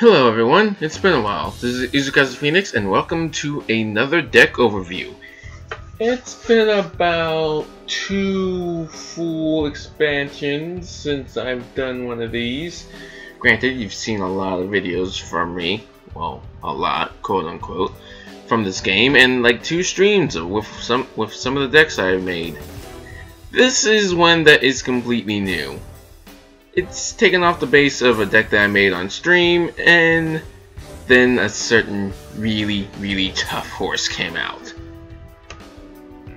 Hello everyone, it's been a while. This is Izukaze Phoenix and welcome to another deck overview. It's been about two full expansions since I've done one of these. Granted, you've seen a lot of videos from me, well, a lot, quote unquote, from this game, and like two streams with some with some of the decks I've made. This is one that is completely new it's taken off the base of a deck that I made on stream, and then a certain really, really tough horse came out.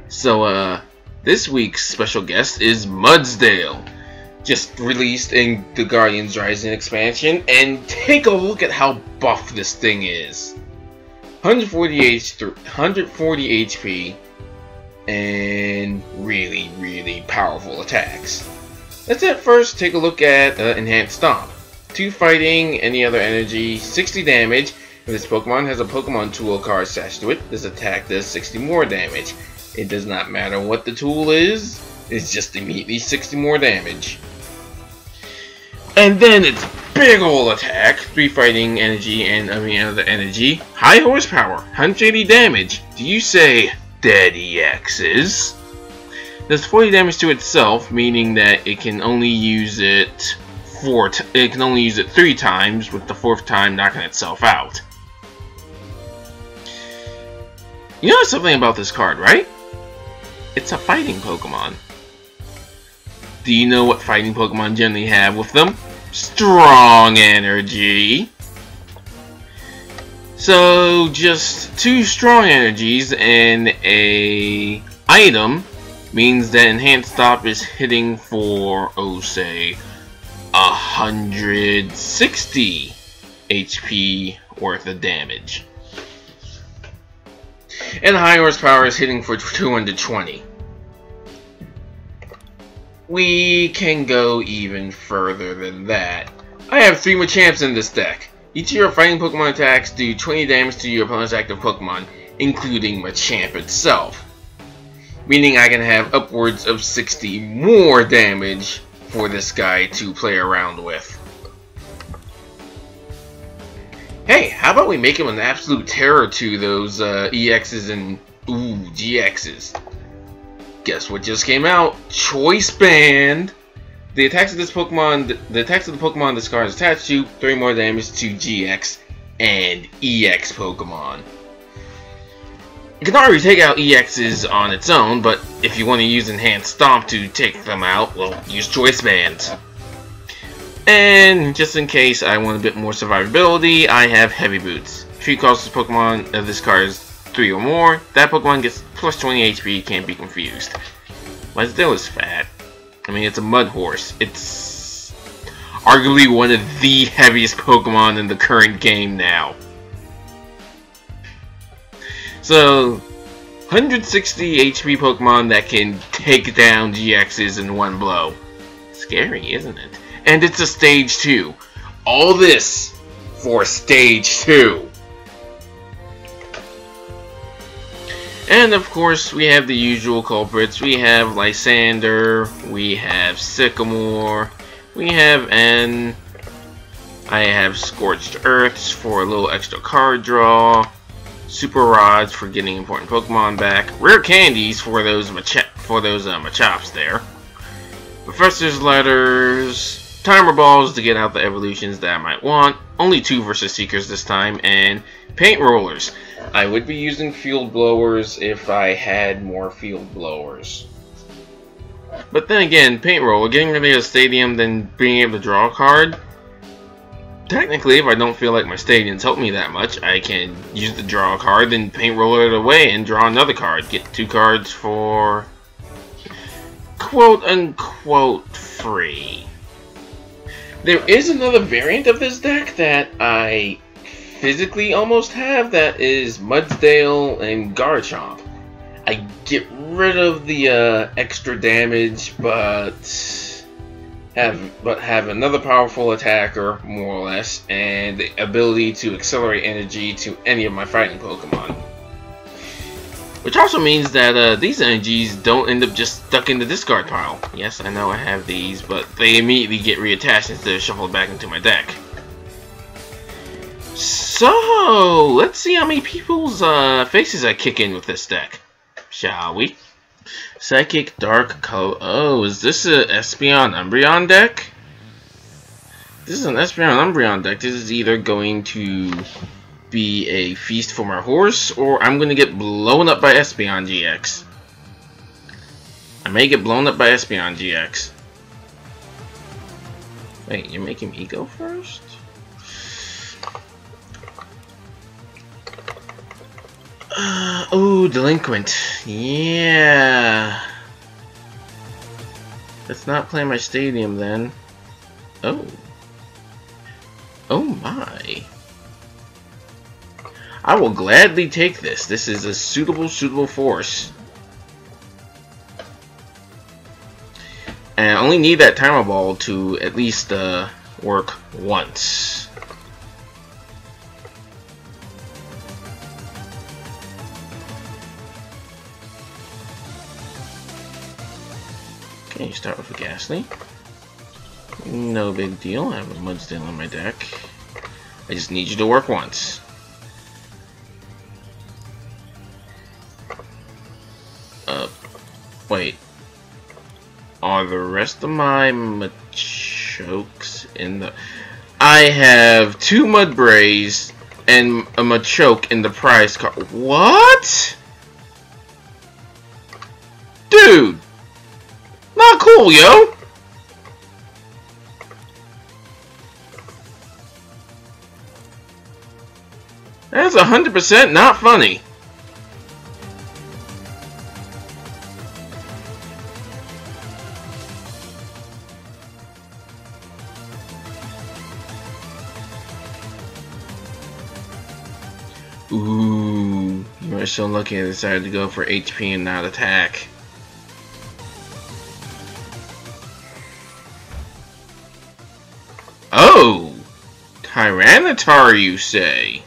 So, uh, this week's special guest is Mudsdale, just released in the Guardians Rising expansion, and take a look at how buff this thing is. 140 HP, 140 HP, and really, really powerful attacks. Let's at first take a look at uh, Enhanced Stomp. 2 fighting, any other energy, 60 damage. If this Pokemon has a Pokemon tool card attached to it, this attack does 60 more damage. It does not matter what the tool is, it's just immediately 60 more damage. And then its big ol' attack, 3 fighting energy and any other energy, high horsepower, 180 damage. Do you say dead EXs? Does 40 damage to itself, meaning that it can only use it four. it can only use it three times, with the fourth time knocking itself out. You know something about this card, right? It's a fighting Pokemon. Do you know what fighting Pokemon generally have with them? Strong energy. So, just two strong energies and a item means that Enhanced Stomp is hitting for, oh say, 160 HP worth of damage. And High Horsepower is hitting for 220. We can go even further than that. I have three Machamps in this deck. Each of your fighting Pokemon attacks do 20 damage to your opponent's active Pokemon, including Machamp itself meaning I can have upwards of 60 more damage for this guy to play around with. Hey, how about we make him an absolute terror to those uh, EXs and ooh GXs? Guess what just came out? Choice Band. The attacks of this Pokemon, the attacks of the Pokemon this card is attached to, 3 more damage to GX and EX Pokemon. You can already take out EXs on its own, but if you want to use Enhanced Stomp to take them out, well, use Choice Bands. And just in case I want a bit more survivability, I have Heavy Boots. If you cause this Pokemon of this card is 3 or more, that Pokemon gets plus 20 HP, can't be confused. Mudsdale is fat. I mean, it's a mud horse. It's arguably one of the heaviest Pokemon in the current game now. So, 160 HP Pokemon that can take down GXs in one blow. Scary, isn't it? And it's a stage 2. All this for stage 2. And of course, we have the usual culprits. We have Lysandre, we have Sycamore, we have N, I have Scorched Earths for a little extra card draw. Super Rods for getting important Pokemon back, Rare Candies for those Macha for those uh, Machops there, Professor's Letters, Timer Balls to get out the evolutions that I might want, only two versus Seekers this time, and Paint Rollers. I would be using Field Blowers if I had more Field Blowers. But then again, Paint Roller, getting rid of a Stadium, then being able to draw a card, technically, if I don't feel like my stadiums help me that much, I can use the draw card, then paint roller it away and draw another card. Get two cards for quote unquote free. There is another variant of this deck that I physically almost have that is Mudsdale and Garchomp. I get rid of the uh, extra damage, but have but have another powerful attacker, more or less, and the ability to accelerate energy to any of my fighting Pokemon. Which also means that uh, these energies don't end up just stuck in the discard pile. Yes, I know I have these, but they immediately get reattached instead of shuffled back into my deck. So, let's see how many people's uh, faces I kick in with this deck. Shall we? Psychic Dark Co. Oh, is this an Espeon Umbreon deck? This is an Espeon Umbreon deck. This is either going to be a feast for my horse, or I'm going to get blown up by Espeon GX. I may get blown up by Espeon GX. Wait, you're making me go first? Oh, delinquent. Yeah. Let's not play my stadium then. Oh. Oh my. I will gladly take this. This is a suitable, suitable force. And I only need that timer ball to at least uh, work once. Okay, start with a Gastly. No big deal, I have a Mudsdale on my deck. I just need you to work once. Uh, wait. Are the rest of my Machokes in the... I have two Mudbrays and a Machoke in the prize card. What? Dude! Cool, yo! That's 100% not funny. Ooh, you are so lucky I decided to go for HP and not attack. Tyranitar, you say?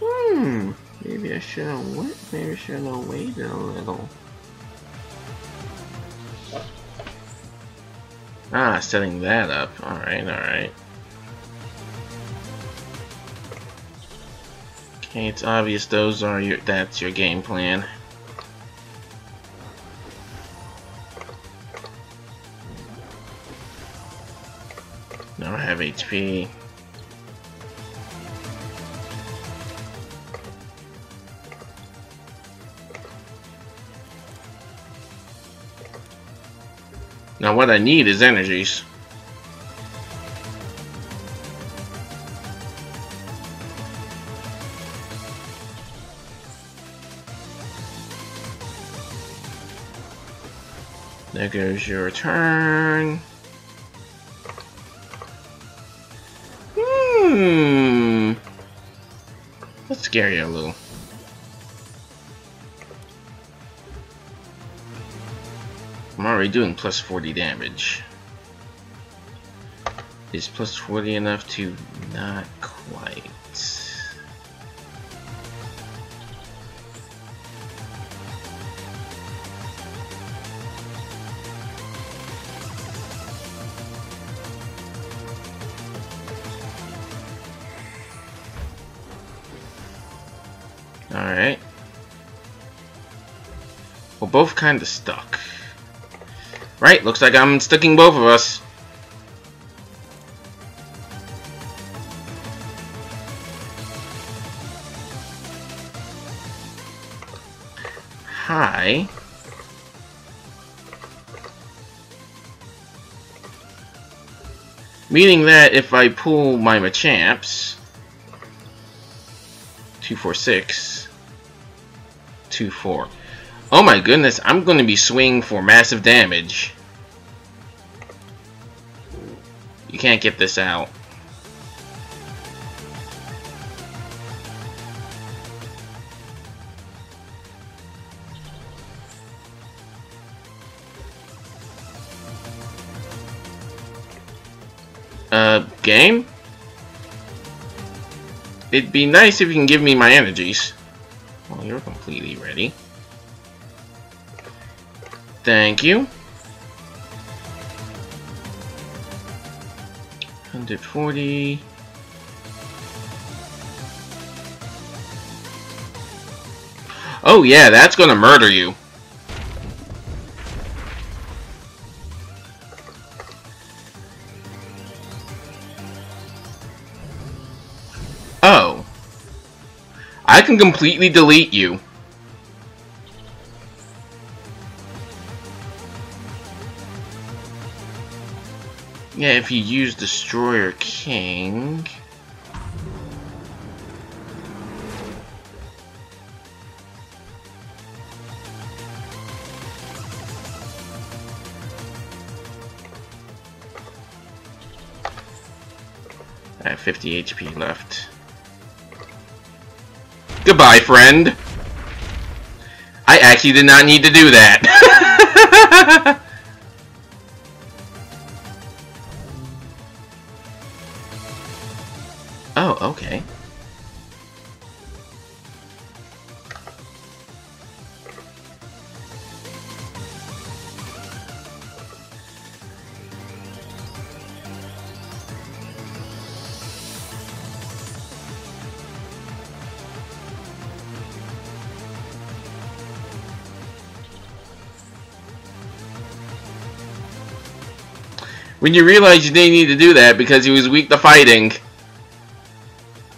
Hmm, maybe I should have wait. Maybe I should have waited a little. Ah, setting that up. Alright, alright. Okay, it's obvious those are your that's your game plan. HP. Now what I need is energies. There goes your turn. Scare you a little. I'm already doing plus 40 damage. Is plus 40 enough to not Alright. We're both kind of stuck. Right, looks like I'm sticking both of us. Hi. Meaning that if I pull my Machamps, 246, 2-4. Oh my goodness, I'm going to be swinging for massive damage. You can't get this out. Uh, game? It'd be nice if you can give me my energies. Thank you. 140. Oh yeah, that's gonna murder you. Oh. I can completely delete you. Yeah, if you use Destroyer King... I have 50 HP left. Goodbye, friend! I actually did not need to do that. When you realize you didn't need to do that because he was weak to fighting.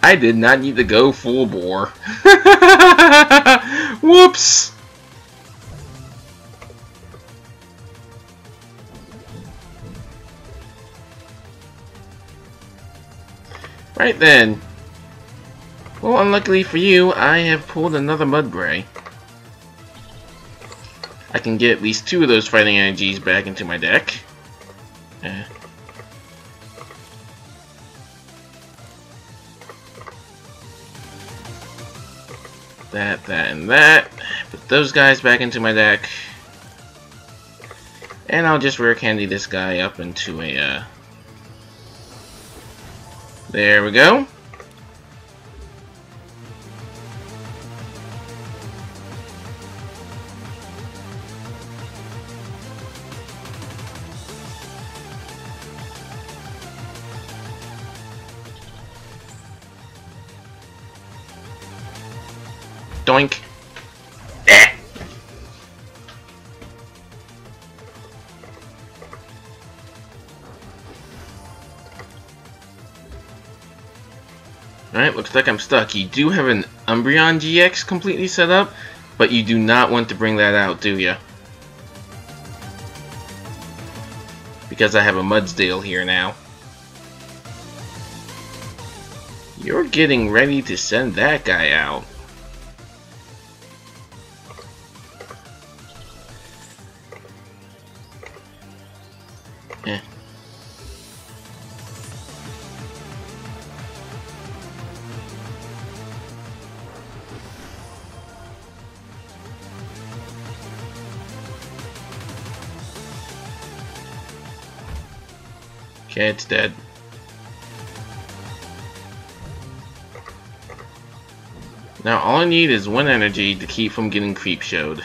I did not need to go full bore. Whoops! Right then. Well, unluckily for you, I have pulled another Mudbray. I can get at least two of those fighting energies back into my deck. Eh. That, that, and that. Put those guys back into my deck. And I'll just rare candy this guy up into a, uh... There we go. Doink. Eh. Alright, looks like I'm stuck. You do have an Umbreon GX completely set up, but you do not want to bring that out, do you? Because I have a Mudsdale here now. You're getting ready to send that guy out. Okay, it's dead. Now all I need is one energy to keep from getting creep showed.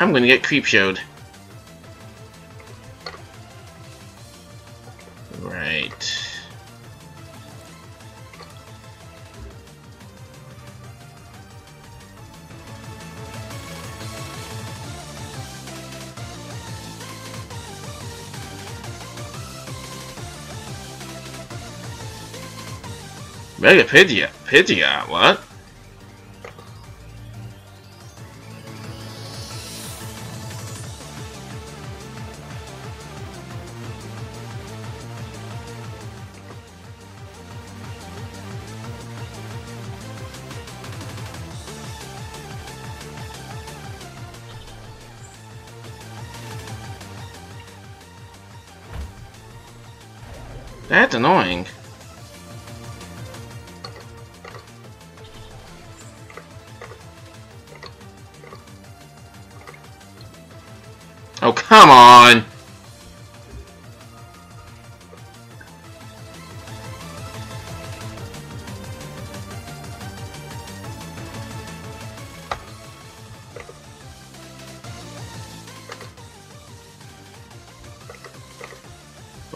I'm gonna get creep showed. Mega Pidgeot? Pidgeot? What? That's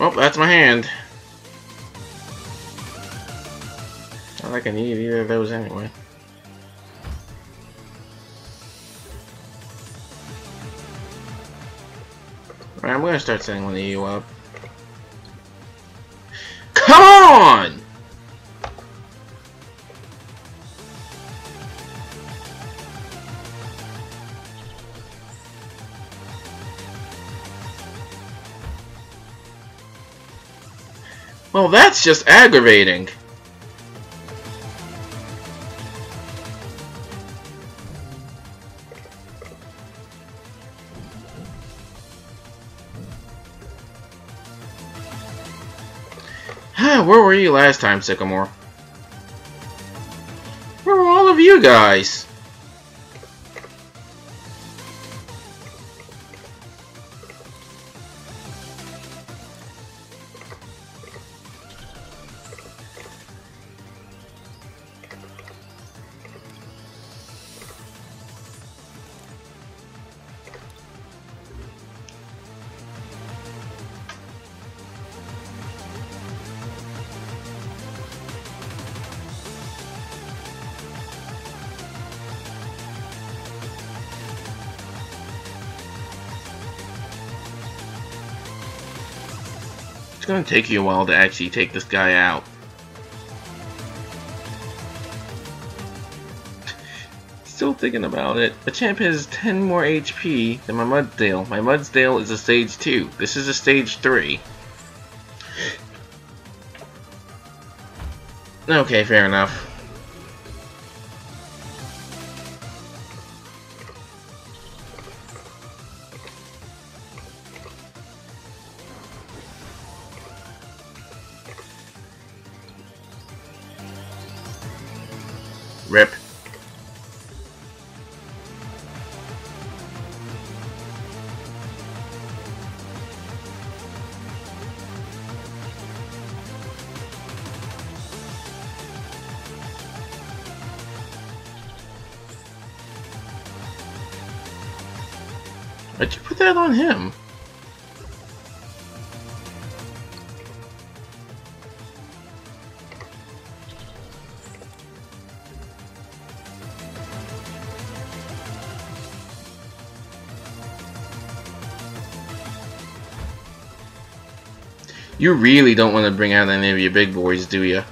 Well, that's my hand. Not like I need either of those anyway. Alright, I'm gonna start setting one of you up. Come on! Well, that's just aggravating. Where were you last time, Sycamore? Where were all of you guys? It's gonna take you a while to actually take this guy out. Still thinking about it. The champ has 10 more HP than my Mudsdale. My Mudsdale is a stage 2. This is a stage 3. Okay, fair enough. Why'd you put that on him? You really don't want to bring out any of your big boys, do you?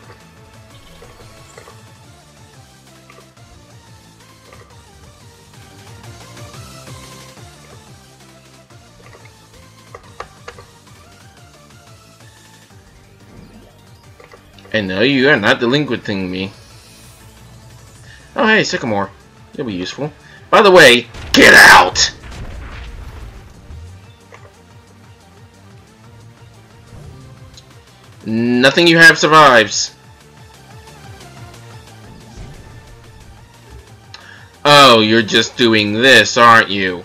No, you are not delinquenting me. Oh, hey, Sycamore. You'll be useful. By the way, get out! Nothing you have survives. Oh, you're just doing this, aren't you?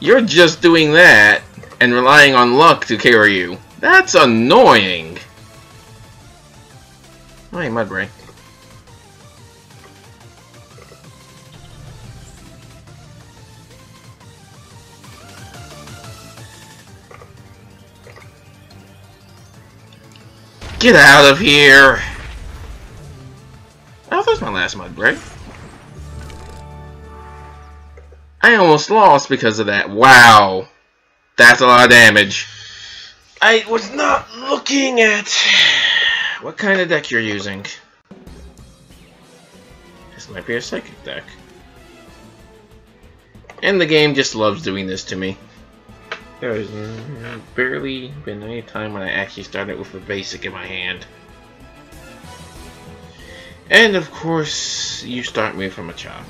You're just doing that and relying on luck to carry you. That's annoying. Oh, hey, Mudbray. Get out of here! Oh, that was my last Mudbray. I almost lost because of that. Wow. That's a lot of damage. I was not looking at what kind of deck you're using. This might be a psychic deck. And the game just loves doing this to me. There's barely been any time when I actually started with a basic in my hand. And of course, you start me from a chop.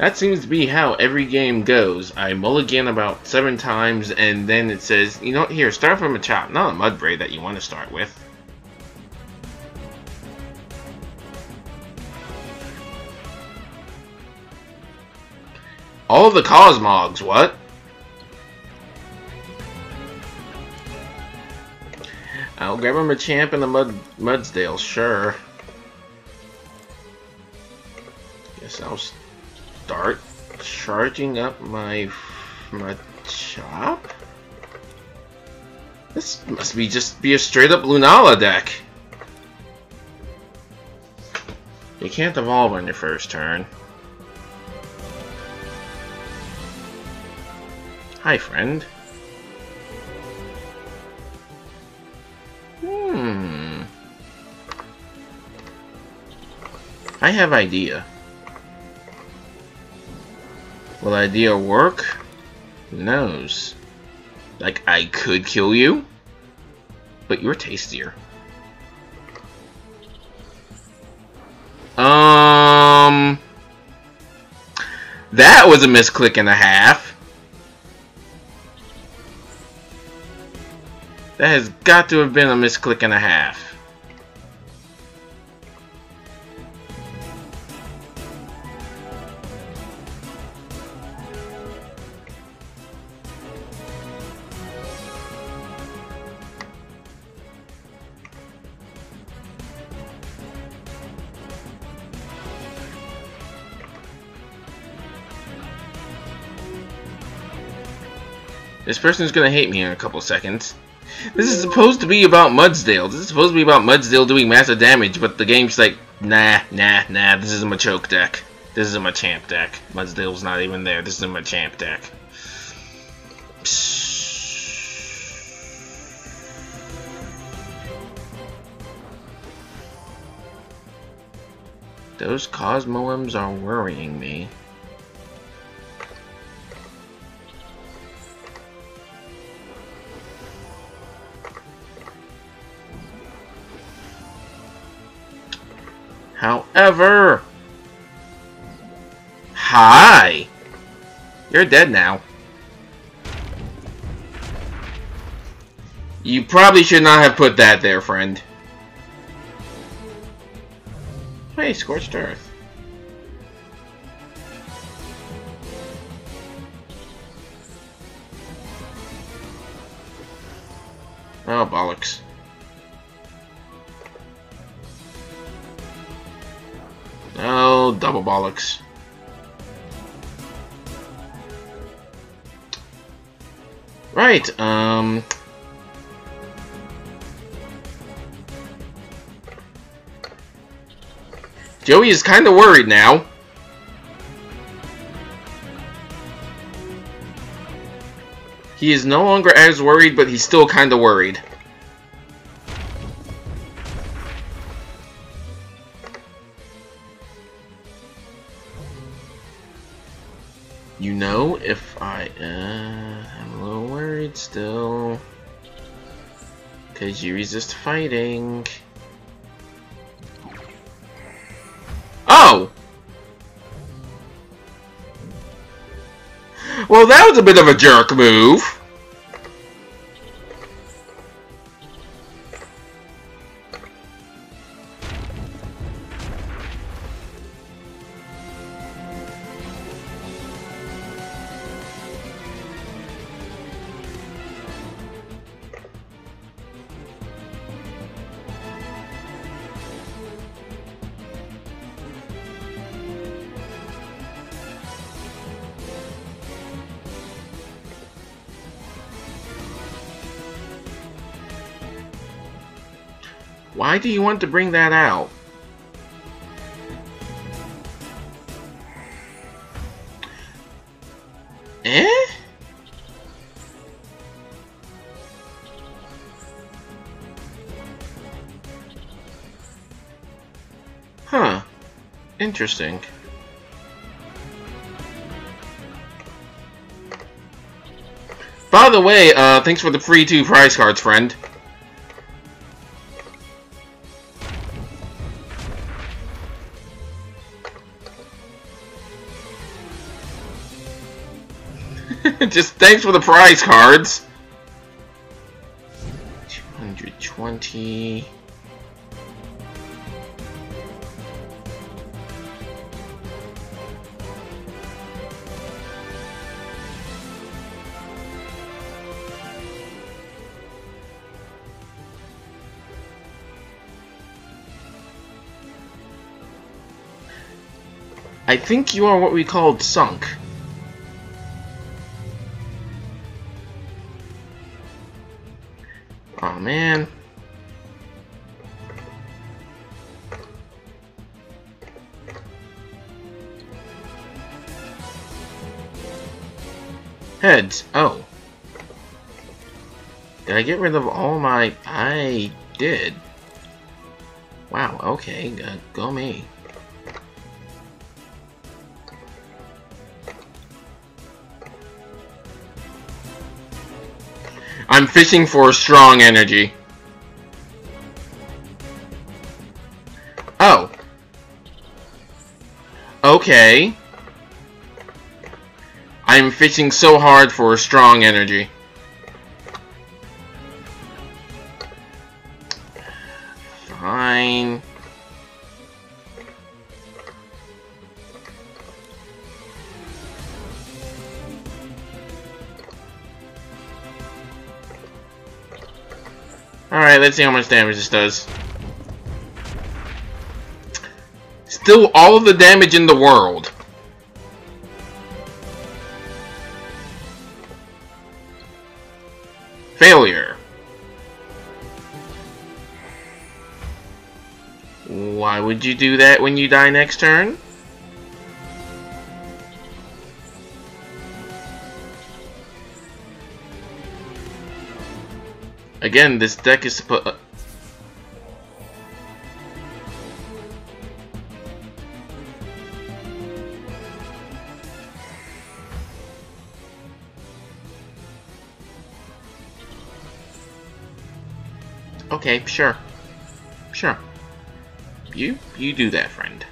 That seems to be how every game goes. I mulligan about seven times, and then it says, you know what, here, start from a chop, not a Mudbray that you want to start with. All the Cosmogs, what? I'll grab him a champ in the Mud Mudsdale, sure. Guess I'll start charging up my my chop. This must be just be a straight up Lunala deck. You can't evolve on your first turn. Hi, friend. Hmm. I have idea. Will idea work? Who knows? Like, I could kill you, but you're tastier. Um... That was a misclick and a half. That has got to have been a misclick and a half. Person's gonna hate me in a couple seconds. This is supposed to be about Mudsdale. This is supposed to be about Mudsdale doing massive damage, but the game's like, nah, nah, nah, this is a Machoke deck. This is a Machamp deck. Mudsdale's not even there. This is a Machamp deck. Those Cosmoems are worrying me. However... Hi! You're dead now. You probably should not have put that there, friend. Hey, Scorched Earth. Oh, bollocks. Double bollocks. Right, um... Joey is kind of worried now. He is no longer as worried, but he's still kind of worried. Because you resist fighting. Oh! Well, that was a bit of a jerk move. Why do you want to bring that out? Eh? Huh. Interesting. By the way, uh, thanks for the free two prize cards, friend. thanks for the prize cards. 220. I think you are what we called sunk. Man. Heads. Oh. Did I get rid of all my... I did. Wow, okay. Uh, go me. I'm fishing for a strong energy. Oh. Okay. I'm fishing so hard for a strong energy. Fine. Alright, let's see how much damage this does. Still all of the damage in the world. Failure. Why would you do that when you die next turn? Again, this deck is supposed... Uh, okay, sure. Sure. You, you do that, friend.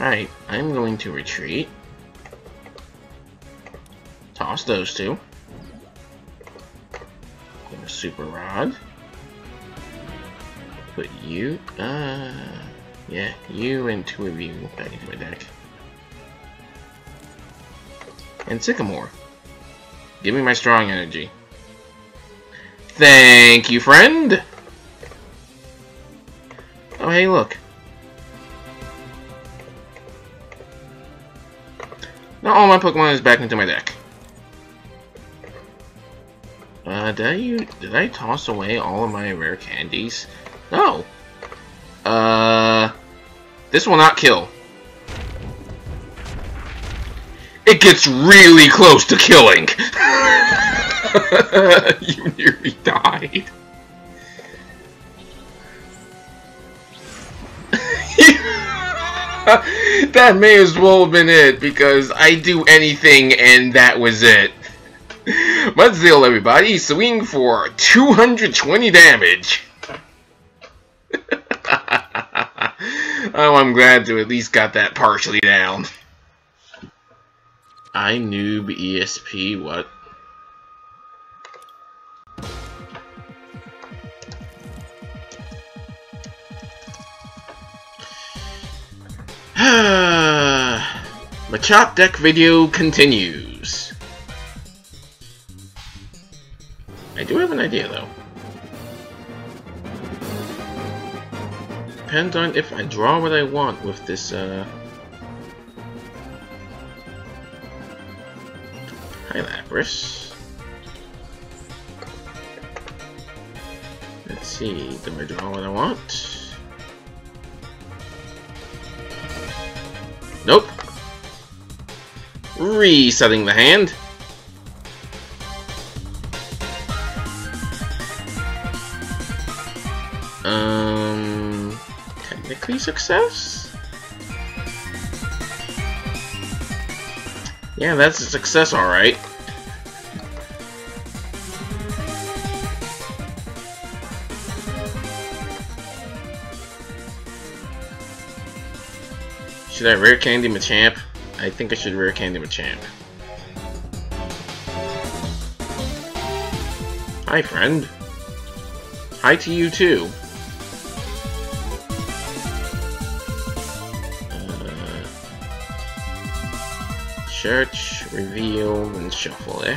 Alright, I'm going to retreat. Toss those two. Super rod. Put you, uh, yeah, you and two of you back into my deck. And Sycamore. Give me my strong energy. Thank you, friend! Oh, hey, look. Now all my Pokemon is back into my deck. Uh, did I, did I toss away all of my rare candies? No. Uh, this will not kill. It gets really close to killing. you nearly died. that may as well have been it, because I do anything and that was it. Mudsdale, everybody, swing for 220 damage. oh, I'm glad to at least got that partially down. I noob ESP, what? Machop deck video continues. I do have an idea though. Depends on if I draw what I want with this uh Hi Lapras. Let's see, do I draw what I want? Nope. Resetting the hand. Um, technically success? Yeah, that's a success, alright. Should I rare candy Machamp? I think I should rare candy Machamp. Hi, friend. Hi to you, too. Uh, search, reveal, and shuffle, eh?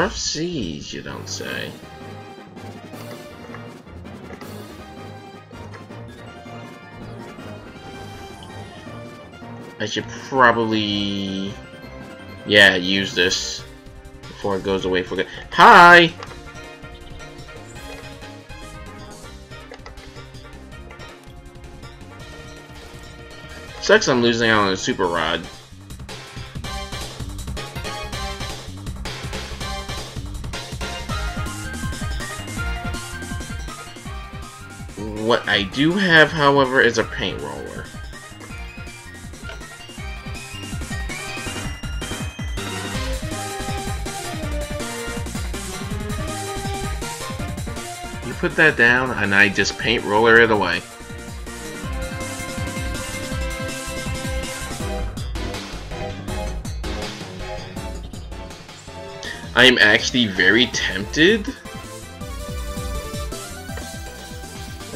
Rough seas, you don't say. I should probably... Yeah, use this before it goes away for good. Hi! Sucks I'm losing out on a super rod. I do have, however, is a paint roller. You put that down, and I just paint roller it away. I am actually very tempted.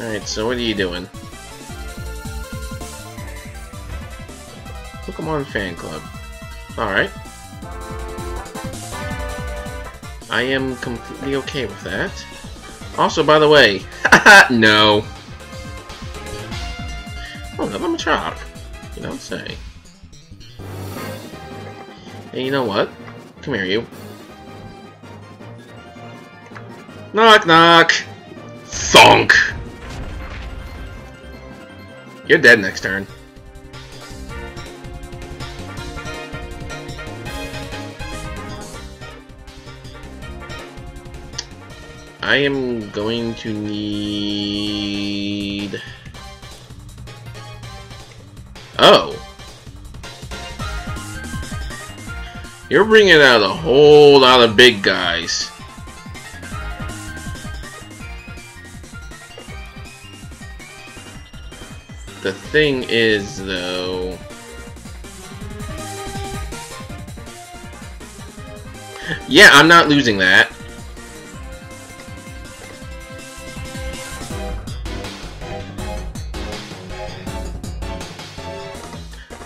Alright, so what are you doing? Pokemon Fan Club. Alright. I am completely okay with that. Also, by the way, no. Oh, no, I'm a chop. You don't say. Hey, you know what? Come here, you. Knock knock! Thunk! You're dead next turn. I am going to need... Oh! You're bringing out a whole lot of big guys. The thing is, though... Yeah, I'm not losing that.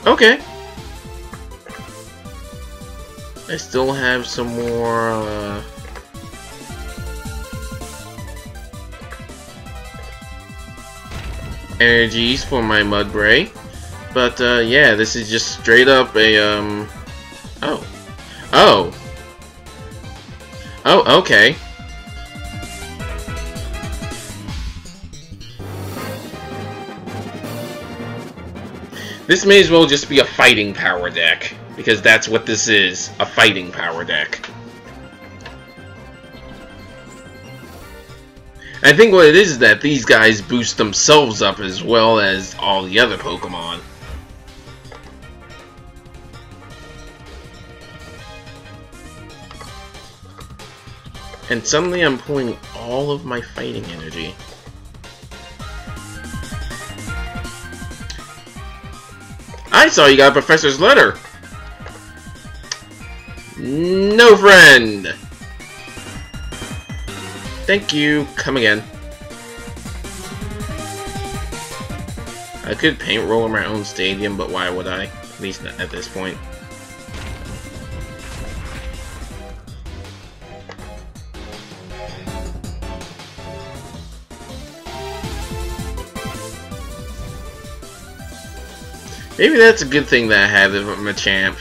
Okay. I still have some more, uh... energies for my Mudbray. But, uh, yeah, this is just straight up a, um... Oh. Oh! Oh, okay. This may as well just be a fighting power deck, because that's what this is, a fighting power deck. I think what it is is that these guys boost themselves up as well as all the other Pokemon. And suddenly I'm pulling all of my fighting energy. I saw you got a professor's letter! No friend! Thank you. Come again. I could paint roll in my own stadium, but why would I? At least not at this point. Maybe that's a good thing that I have if I'm a champ.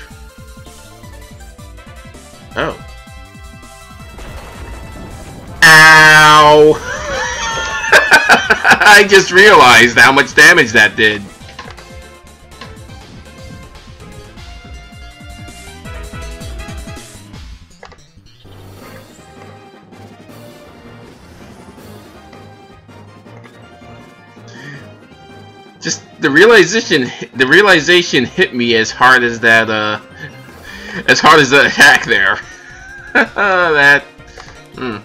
I just realized how much damage that did. Just the realization, the realization hit me as hard as that, uh, as hard as that attack there. that, hmm.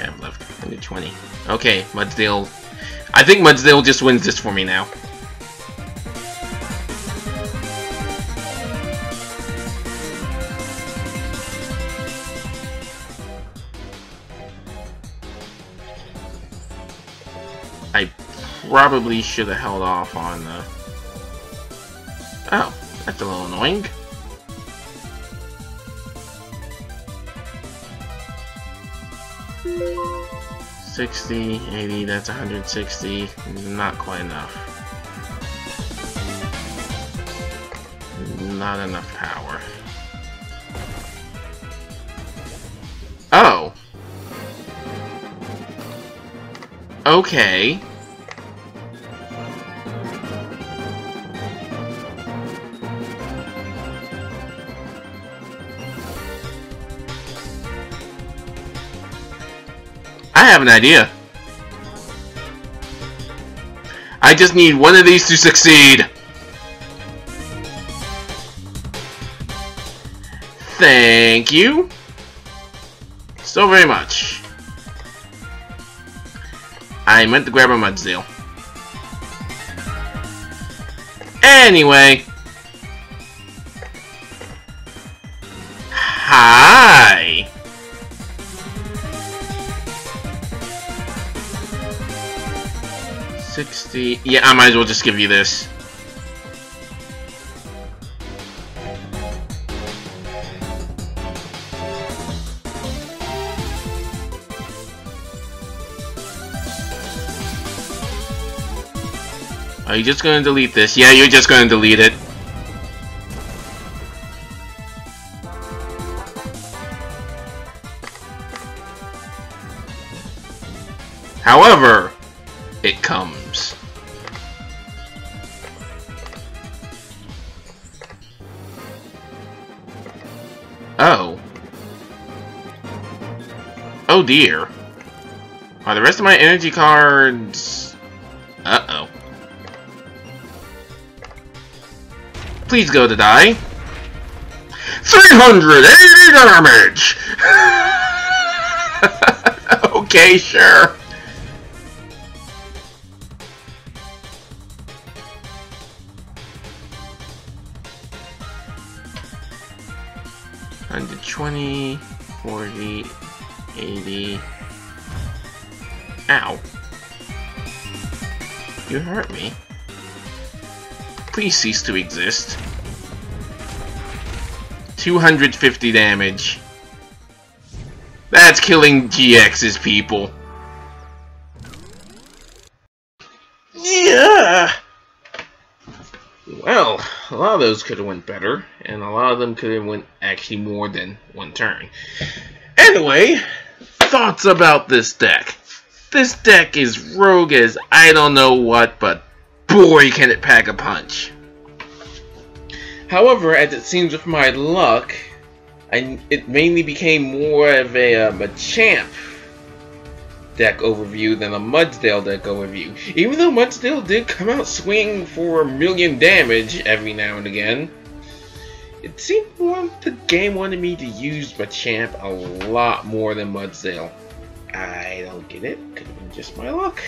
You have left? Only 20. Okay, Mudsdale I think Mudsdale just wins this for me now. I probably should have held off on the... Oh, that's a little annoying. 60, 80, that's 160. Not quite enough. Not enough power. Oh! Okay. I have an idea. I just need one of these to succeed. Thank you. So very much. I meant to grab a Mudsdale. Anyway. 60. Yeah, I might as well just give you this. Are you just gonna delete this? Yeah, you're just gonna delete it. However, Oh dear. Are the rest of my energy cards... Uh-oh. Please go to die. 380 damage! okay, sure. Ow. You hurt me. Please cease to exist. 250 damage. That's killing GX's people. Yeah! Well, a lot of those could have went better, and a lot of them could have went actually more than one turn. Anyway, thoughts about this deck. This deck is rogue as I don't know what, but boy can it pack a punch. However, as it seems with my luck, I, it mainly became more of a um, Machamp deck overview than a Mudsdale deck overview. Even though Mudsdale did come out swinging for a million damage every now and again, it seemed the game wanted me to use Machamp a lot more than Mudsdale. I don't get it. Could have been just my luck.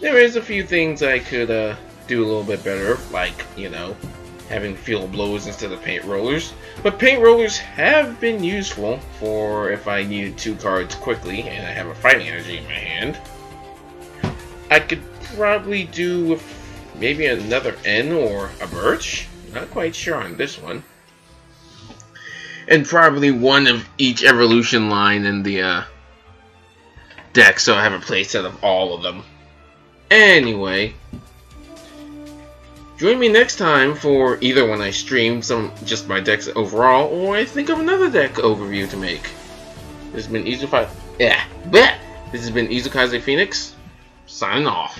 There is a few things I could uh, do a little bit better, like, you know, having field blowers instead of paint rollers. But paint rollers have been useful for if I needed two cards quickly and I have a fighting energy in my hand. I could probably do with maybe another N or a Birch. Not quite sure on this one. And probably one of each evolution line in the uh, deck so I have a playset of all of them. Anyway, Join me next time for either when I stream some just my decks overall, or I think of another deck overview to make. This has been Izukai. Yeah, bet. This has been Izukaze Phoenix. Signing off.